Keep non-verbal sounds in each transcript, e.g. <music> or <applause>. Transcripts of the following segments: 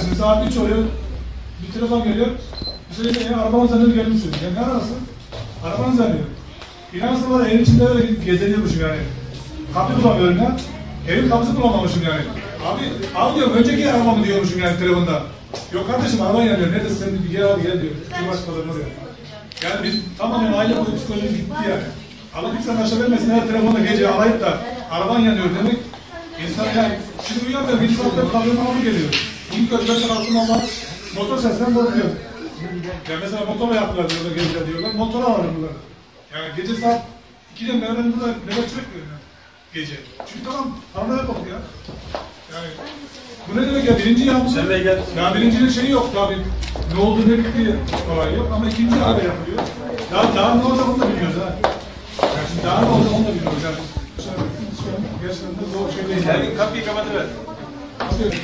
Şimdi saat 3 oluyor. Bir telefon geliyor. Bir şey diyor, ya arabanın zannediyor gelmişsin. Ya ne arasın? Arabanın zannediyor. İnansın var evin içinde öyle gezeniyormuşum yani. Kapı bulamıyorum ya. Evin kapısı bulamamışım yani. Abi, al diyorum önceki arabamı diyormuşum yani telefonda. Yok kardeşim araban yanıyor. Neredesin sen bir gel al gel diyor. Başkalarına diyor. Yani biz tamamen aile boyu psikolojimiz gitti yani. Allah bir sen aşağı vermesin her telefonda gece arayıp da araban yanıyor demek. İnsan yani şimdi uyanmıyor bir saatte kalıyor geliyor. Bunu gözlerden altına ama motor sesinden korkuyor. Ya mesela motorla yaptılar diyorlar gece diyorlar. Motora aradılar. Yani gece saat 2'de ben burada nöbet çekmiyorum yani. Gece. Çünkü tamam paranoya yok ya. Yani bu ne demek ya birinci yapmış. Sen de gel. Ya birincinin şeyi yok tabii. Ne oldu ne bitti olay yok ama ikinci hala yapılıyor. Ya daha ne olacak onu da bilmiyoruz ha. Ya şimdi daha ne olacak onu da bilmiyoruz yani. Gerçekten de zor şey değil. Sen kapıyı kapatıver. Atıyorum.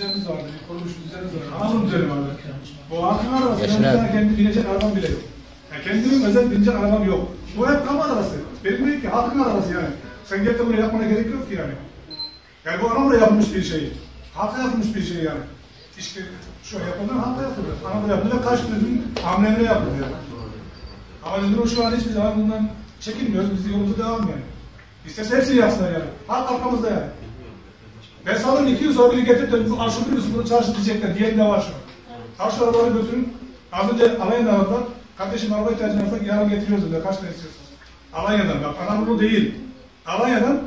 Yani düzenimiz vardı, bir kuruluş düzenimiz vardı. Anadolu düzeni vardı. Bu halkın arabası, tane kendi binecek arabam bile yok. Ya kendimin özel binecek arabam yok. Bu hep kamu arabası. Benim değil ki, halkın arabası yani. Sen gelip de buraya yapmana gerek yok ki yani. Yani bu Anadolu'ya yapılmış bir şey. Halka yapılmış bir şey yani. İşte şu an yapılan halka yapılıyor. Anadolu yapılıyor, kaç gözün hamlemine yapılıyor. Ama bizim o şu an hiçbir zaman bundan çekinmiyoruz. Biz yolumuza devam yani. İsterse hepsini yapsınlar yani. Halk arkamızda yani. Ben sanırım iki yıl sonra biri getirip de bu arşivli misin bunu çarşı diyecekler. Diğeri de var şu an. Arşiv arabaları götürün. Az önce Alanya'dan aradılar. Kardeşim araba ihtiyacın varsa yarın getiriyoruz dediler. Kaç tane istiyorsunuz? Alanya'dan bak. Anadolu değil. Alanya'dan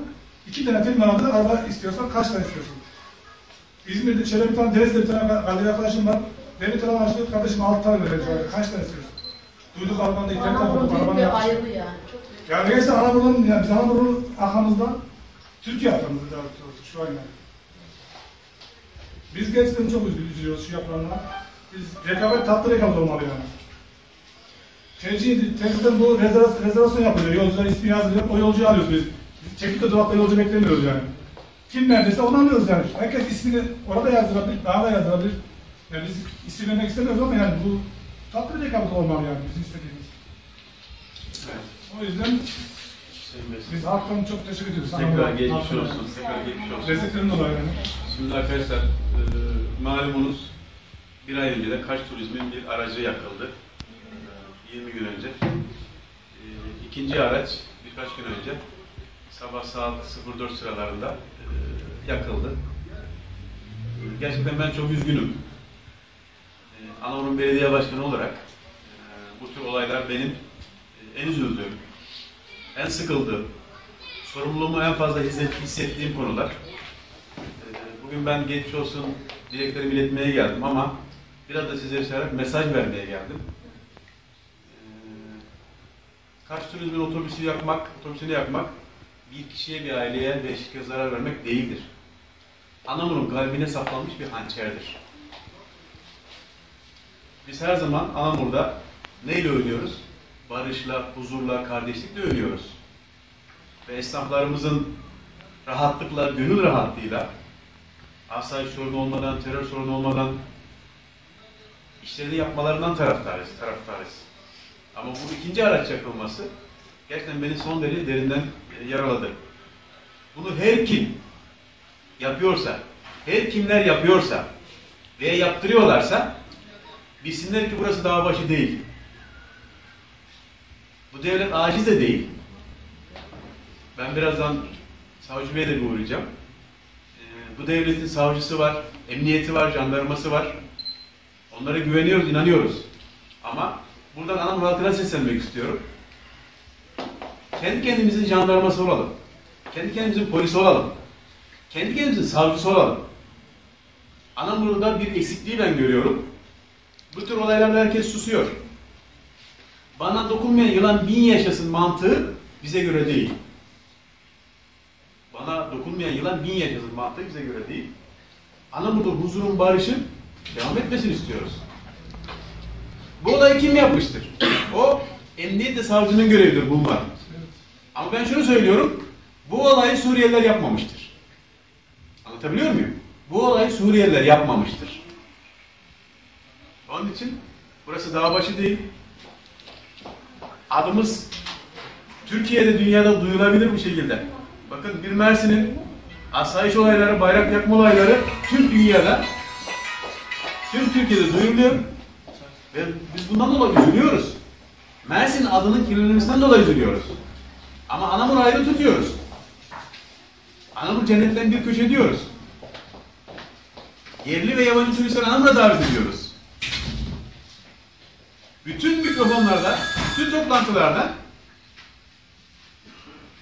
iki tane film aradılar. Araba istiyorsan kaç tane istiyorsun? İzmir'de şöyle bir tane Deniz'de bir tane galeri arkadaşım var. Ben bir tane açtı. Kardeşim altı tane vereceğiz. Kaç tane istiyorsun? Duyduk arabanın internetten Anadolu bulduk. Arabanı bir ayrı yani. Çok. Yani neyse Anadolu'nun, yani biz Anadolu'nun arkamızda, Türkiye arkamızda daha doğrusu şu an yani. Biz gençlerin çok üzül- üzülüyoruz şu yapılanlara. Biz rekabet tatlı rekabet olmalı yani. Tercih, tercihten bu rezervasyon, rezervasyon yapılıyor. Yolcular ismi yazılıyor, o yolcuyu alıyoruz biz. Biz çekip dolapta yolcu beklemiyoruz yani. Kim neredeyse onu alıyoruz yani. Herkes ismini orada yazdırabilir, daha da yazdırabilir. Yani biz isim vermek istemiyoruz ama yani bu tatlı rekabet olmalı yani bizim istediğimiz. Evet. O yüzden biz halktan çok teşekkür ediyoruz. Tekrar geçmiş olsun. Tekrar geçmiş olsun. Lezzetlerin dolayı yani. Şimdi arkadaşlar, e, malumunuz bir ay önce de Kaş Turizm'in bir aracı yakıldı. E, 20 gün önce. E, ikinci araç birkaç gün önce sabah saat 04 sıralarında e, yakıldı. E, Gerçekten ben çok üzgünüm. E, Anadolu Belediye Başkanı olarak e, bu tür olaylar benim e, en üzüldüğüm, en sıkıldığım, sorumluluğumu en fazla hisset- hissettiğim konular. Bugün ben geçmiş olsun dileklerimi iletmeye geldim ama biraz da size işaret mesaj vermeye geldim. Ee, Kaç turizmin otobüsü yakmak, otobüsünü yakmak bir kişiye bir aileye beş kez zarar vermek değildir. Anamur'un kalbine saplanmış bir hançerdir. Biz her zaman Anamur'da neyle övünüyoruz? Barışla, huzurla, kardeşlikle övünüyoruz. Ve esnaflarımızın rahatlıkla, gönül rahatlığıyla asayiş sorunu olmadan, terör sorunu olmadan işlerini yapmalarından taraftarız, taraftarız. Ama bu ikinci araç yakılması gerçekten beni son derece derinden yaraladı. Bunu her kim yapıyorsa, her kimler yapıyorsa veya yaptırıyorlarsa bilsinler ki burası dağ başı değil. Bu devlet aciz de değil. Ben birazdan Savcı Bey'e de bir uğrayacağım. Bu devletin savcısı var, emniyeti var, jandarması var. Onlara güveniyoruz, inanıyoruz. Ama buradan Anamur halkına seslenmek istiyorum. Kendi kendimizin jandarması olalım. Kendi kendimizin polisi olalım. Kendi kendimizin savcısı olalım. Anamur'da bir eksikliği ben görüyorum. Bu tür olaylarda herkes susuyor. Bana dokunmayan yılan bin yaşasın mantığı bize göre değil. Dokunmayan yılan bin yaşasın mantığı bize göre değil. Anamur'da huzurun, barışın devam etmesini istiyoruz. Bu olayı kim yapmıştır? O emniyetle savcının görevidir bulmak. Ama ben şunu söylüyorum. Bu olayı Suriyeliler yapmamıştır. Anlatabiliyor muyum? Bu olayı Suriyeliler yapmamıştır. Onun için burası dağ başı değil. Adımız Türkiye'de dünyada duyulabilir bir şekilde. Bakın bir Mersin'in asayiş olayları, bayrak yakma olayları tüm dünyada, tüm Türkiye'de duyuruluyor. Ve biz bundan dolayı üzülüyoruz. Mersin adının kirlenmesinden dolayı üzülüyoruz. Ama Anamur ayrı tutuyoruz. Anamur cennetten bir köşe diyoruz. Yerli ve yabancı turistler Anamur'a davet ediyoruz. Bütün mikrofonlarda, bütün toplantılarda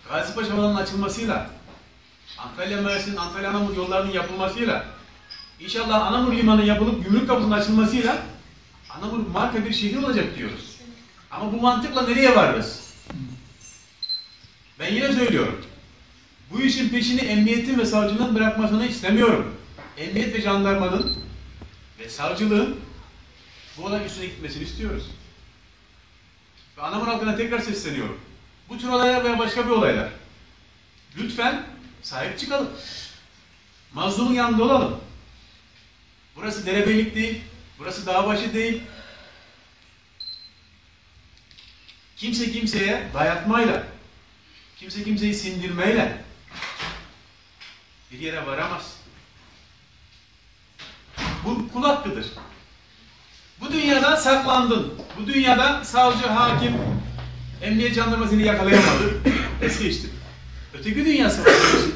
Gazi Paşa Havalanı'nın açılmasıyla, Antalya Mersin, Antalya Anamur yollarının yapılmasıyla, inşallah Anamur Limanı yapılıp gümrük kapısının açılmasıyla Anamur marka bir şehir olacak diyoruz. Ama bu mantıkla nereye varırız? Ben yine söylüyorum. Bu işin peşini emniyetin ve savcılığın bırakmasını istemiyorum. Emniyet ve jandarmanın ve savcılığın bu olay üstüne gitmesini istiyoruz. Ve Anamur halkına tekrar sesleniyorum. Bu tür olaylar veya başka bir olaylar. Lütfen sahip çıkalım. Mazlumun yanında olalım. Burası derebeylik değil, burası dağbaşı değil. Kimse kimseye dayatmayla, kimse kimseyi sindirmeyle bir yere varamaz. Bu kul hakkıdır. Bu dünyada saklandın. Bu dünyada savcı, hakim, emniyet jandarmasını yakalayamadı. <coughs> Es geçti. Öteki dünyası var. bu işin.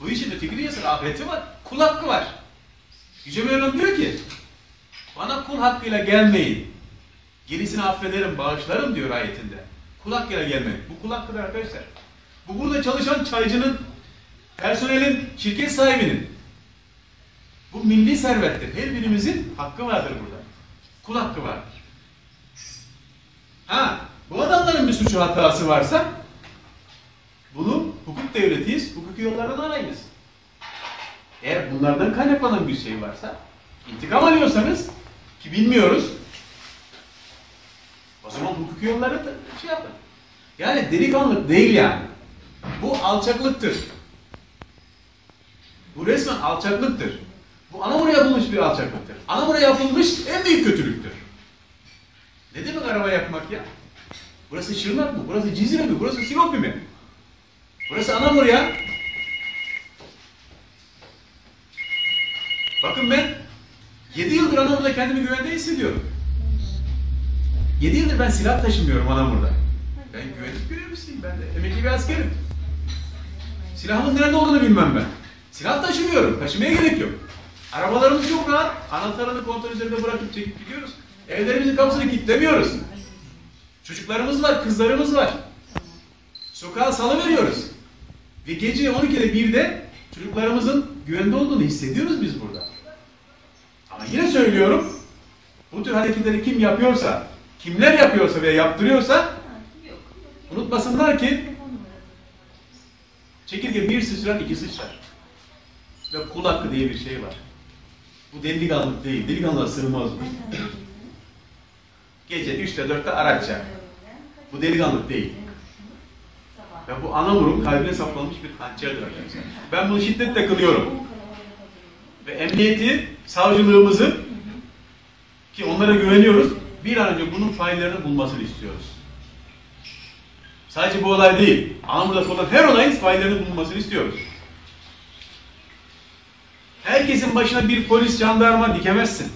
Bu işin öteki dünyası var. Ahireti var. Kul hakkı var. Yüce Mevlam diyor ki bana kul hakkıyla gelmeyin. Gerisini affederim, bağışlarım diyor ayetinde. Kul hakkıyla gelmeyin. Bu kul hakkıdır arkadaşlar. Bu burada çalışan çaycının, personelin, şirket sahibinin. Bu milli servettir. Her birimizin hakkı vardır burada. Kul hakkı vardır. Ha, bu adamların bir suçu hatası varsa bunu hukuk devletiyiz, hukuki yollardan arayınız. Eğer bunlardan kaynaklanan bir şey varsa, intikam alıyorsanız ki bilmiyoruz, o zaman hukuki yolları da şey yapın. Yani delikanlık değil yani. Bu alçaklıktır. Bu resmen alçaklıktır. Bu anamura yapılmış bir alçaklıktır. Anamura yapılmış en büyük kötülüktür. Ne demek araba yakmak ya? Burası Şırnak mı? Burası Cizre mi? Burası Sinop mi? Burası Anamur ya. Bakın ben 7 yıldır Anamur'da kendimi güvende hissediyorum. 7 yıldır ben silah taşımıyorum Anamur'da. Ben güvenlik görevlisiyim ben de. Emekli bir askerim. Silahımın nerede olduğunu bilmem ben. Silah taşımıyorum. Taşımaya gerek yok. Arabalarımız çok rahat. Anahtarını kontrol üzerinde bırakıp çekip gidiyoruz. Evlerimizin kapısını kilitlemiyoruz. Çocuklarımız var, kızlarımız var. Sokağa salıveriyoruz. Ve gece 12'de 1'de çocuklarımızın güvende olduğunu hissediyoruz biz burada. Ama yine söylüyorum, bu tür hareketleri kim yapıyorsa, kimler yapıyorsa veya yaptırıyorsa unutmasınlar ki çekirge bir sıçrar, iki sıçrar. Ve kul hakkı diye bir şey var. Bu delikanlık değil, delikanlığa sığmaz bu. Gece 3'te 4'te araç yak. Bu delikanlık değil. Ve bu anamurun kalbine saplanmış bir hançerdir arkadaşlar. Ben bunu şiddetle kılıyorum. Ve emniyeti, savcılığımızı ki onlara güveniyoruz, bir an önce bunun faillerini bulmasını istiyoruz. Sadece bu olay değil. Anamur'da olan her olayın faillerini bulunmasını istiyoruz. Herkesin başına bir polis, jandarma dikemezsin.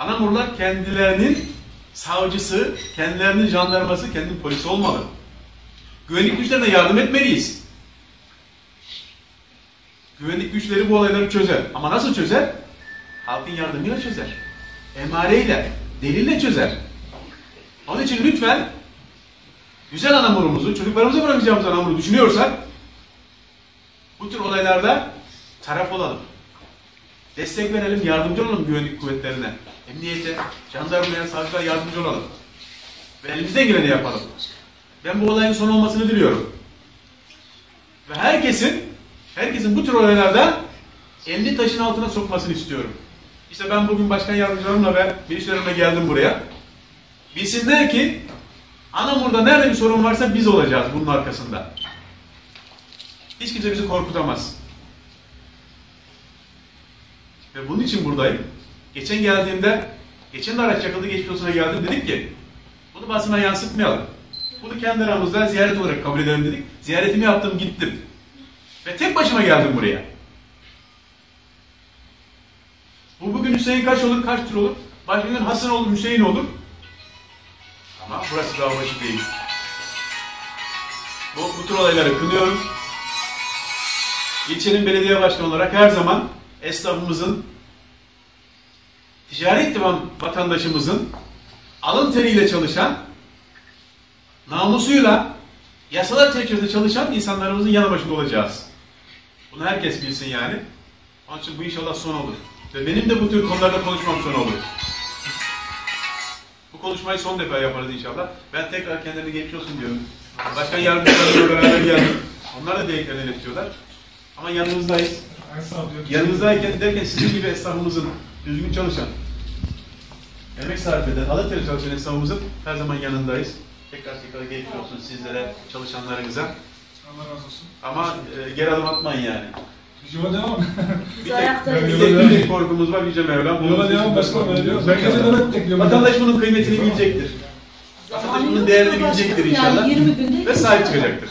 Anamurlar kendilerinin savcısı, kendilerinin jandarması, kendi polisi olmalı. Güvenlik güçlerine yardım etmeliyiz. Güvenlik güçleri bu olayları çözer. Ama nasıl çözer? Halkın yardımıyla çözer. Emareyle, delille çözer. Onun için lütfen güzel anamurumuzu, çocuklarımıza bırakacağımız anamuru düşünüyorsak bu tür olaylarda taraf olalım. Destek verelim, yardımcı olalım güvenlik kuvvetlerine. Emniyete, jandarmaya, savcılara yardımcı olalım. Ve elimizden geleni yapalım. Ben bu olayın son olmasını diliyorum. Ve herkesin, herkesin bu tür olaylarda elini taşın altına sokmasını istiyorum. İşte ben bugün başkan yardımcılarımla ve bilişlerimle geldim buraya. Bilsinler ki Anamur'da nerede bir sorun varsa biz olacağız bunun arkasında. Hiç kimse bizi korkutamaz. Ve bunun için buradayım. Geçen geldiğimde, geçen de araç yakıldı geçmiş olsuna geldim dedik ki bunu basına yansıtmayalım. Bunu kendi aramızda ziyaret olarak kabul edelim dedik. Ziyaretimi yaptım gittim. Ve tek başıma geldim buraya. Bu bugün Hüseyin kaç olur, kaç tür olur? Başka gün Hasan olur, Hüseyin olur. Ama burası dağ başı değil. Bu, bu tür olayları kınıyorum. İlçenin belediye başkanı olarak her zaman esnafımızın, ticaret yapan vatandaşımızın alın teriyle çalışan, namusuyla yasalar çerçevesinde çalışan insanlarımızın yanı başında olacağız. Bunu herkes bilsin yani. Onun için bu inşallah son olur. Ve benim de bu tür konularda konuşmam son olur. Bu konuşmayı son defa yaparız inşallah. Ben tekrar kendilerine geçmiş olsun diyorum. Başkan yardımcılarıyla beraber geldim. Onlar da dileklerini iletiyorlar. Ama yanınızdayız. Yanınızdayken derken sizin gibi esnafımızın düzgün çalışan, emek sarf eden, teri çalışan esnafımızın her zaman yanındayız. Tekrar tekrar geçmiş olsun sizlere, çalışanlarınıza. Allah razı olsun. Ama e, geri adım atmayın yani. Yola devam. Bir Biz tek, ayaktayız. bir tek, bir tek korkumuz var Yüce Mevlam. Yola devam başkanım öyle diyor. Herkese nöbet bekliyor. Vatandaş bunun kıymetini bilecektir. Vatandaş bunun değerini bilecektir inşallah. Yani 20 günde Ve sahip çıkacaktır.